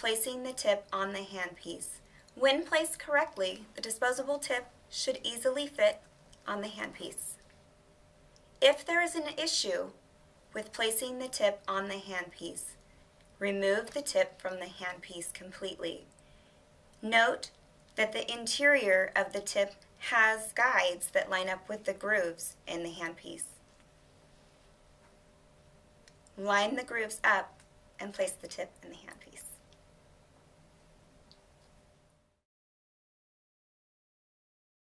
placing the tip on the handpiece. When placed correctly, the disposable tip should easily fit on the handpiece. If there is an issue with placing the tip on the handpiece, remove the tip from the handpiece completely. Note that the interior of the tip has guides that line up with the grooves in the handpiece. Line the grooves up and place the tip in the handpiece.